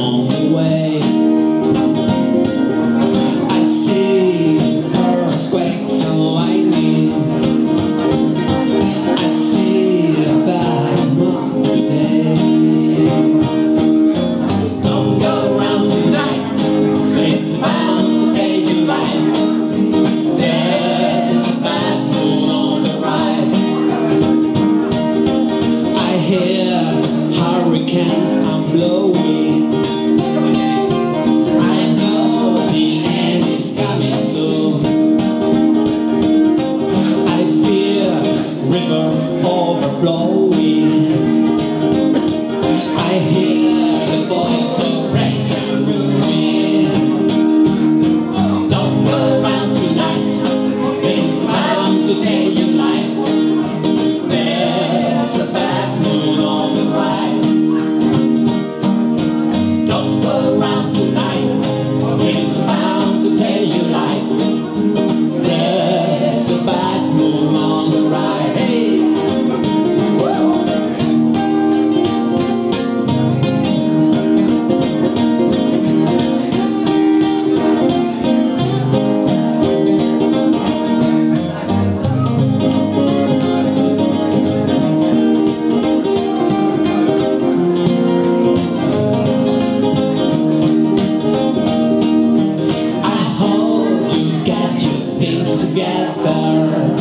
On the way. things together.